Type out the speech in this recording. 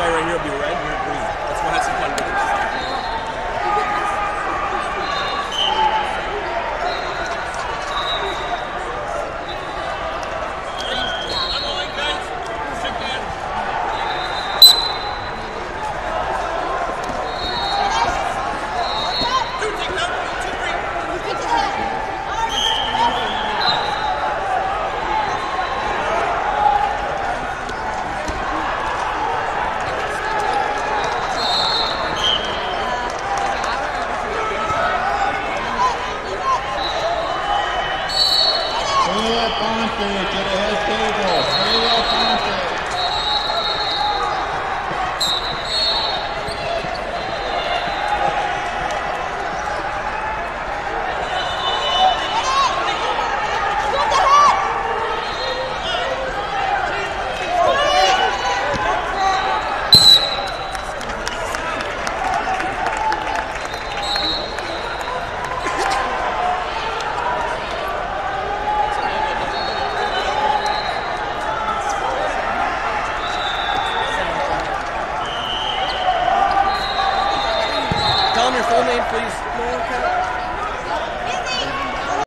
guy right here will be red, Ponte Your full name, please.